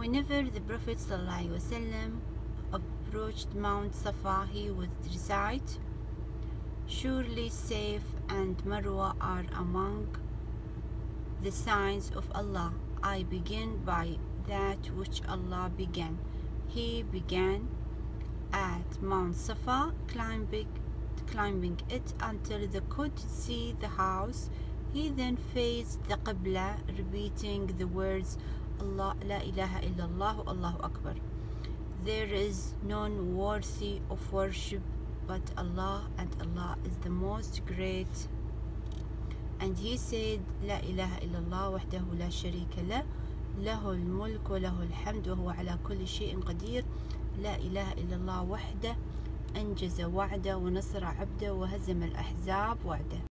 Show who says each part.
Speaker 1: Whenever the Prophet ﷺ approached Mount Safa, he would recite, Surely Safe and Marwa are among the signs of Allah. I begin by that which Allah began. He began at Mount Safa, climbing, climbing it until they could see the house. He then faced the Qibla, repeating the words Allah, La ilaha illallah, Allahu Akbar. There is none worthy of worship but Allah, and Allah is the most great. And he said, لا إله إلا الله وحده لا شريك له له الملك وله الحمد وهو على كل شيء قدير لا إله إلا الله وحده أنجز وعده ونصر عبده وهزم الأحزاب وعده